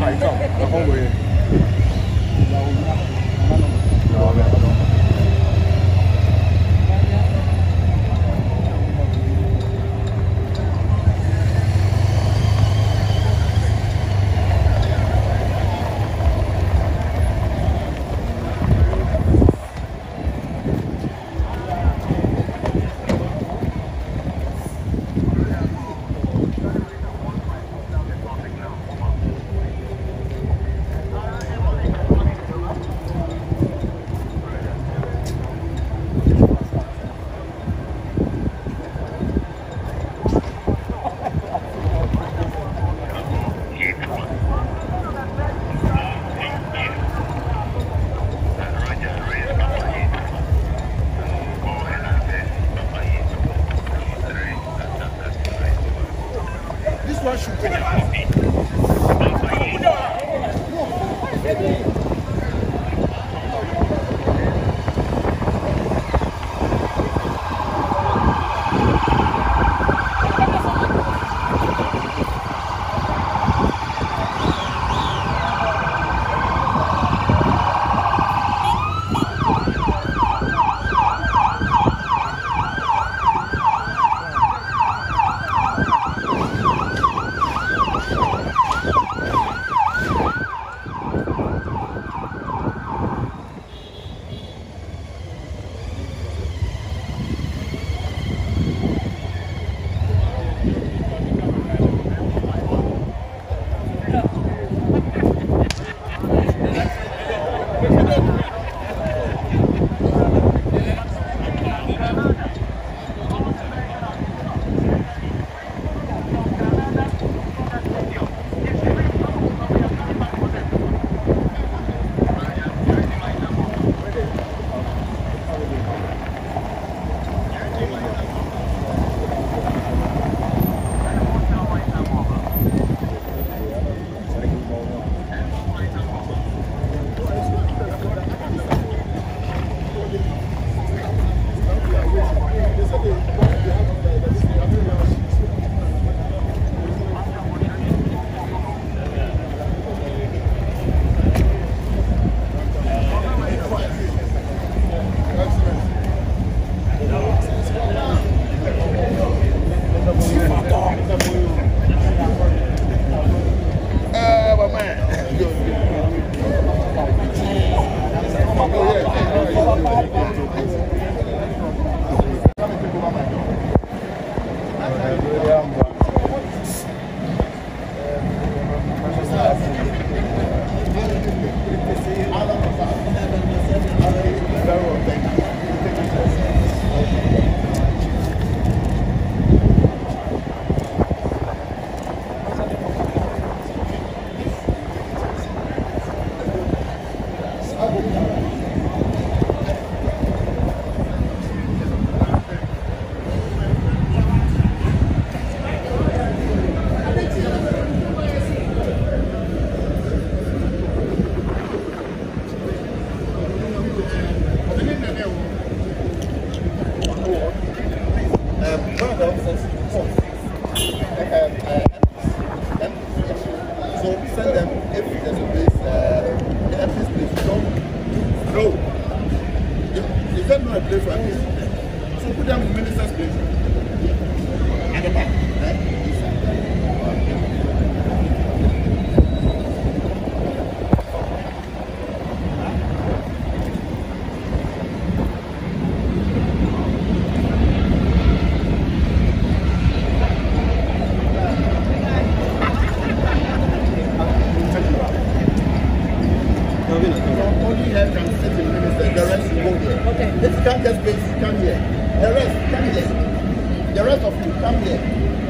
Hải Phòng, là con người. Hãy subscribe cho kênh Russian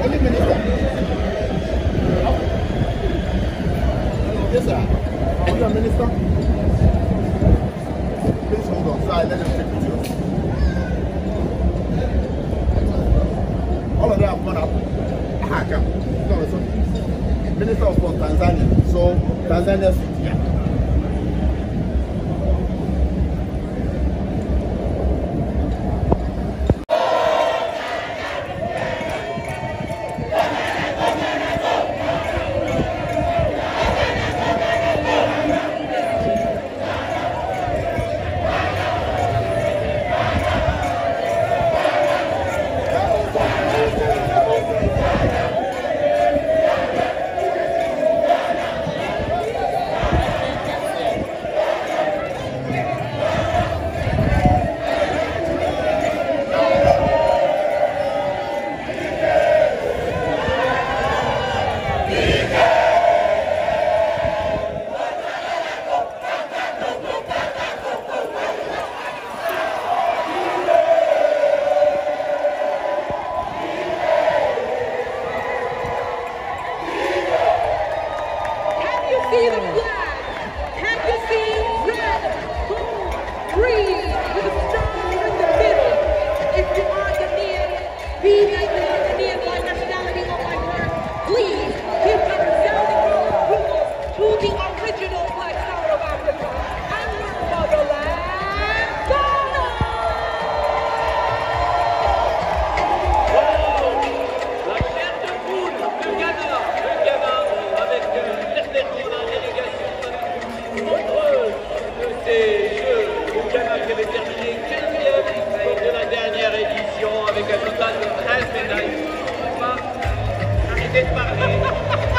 Only minister. Yes, sir. Are you a minister? Please hold on, sir. Let them take pictures. All of them have gone up. Ah, come. No, it's okay. Minister of Tanzania, so Tanzania. Ele tem que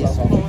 gratis.